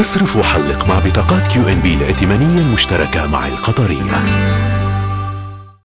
اصرف وحلق مع بطاقات كيو ان بي الائتمانية المشتركة مع القطرية.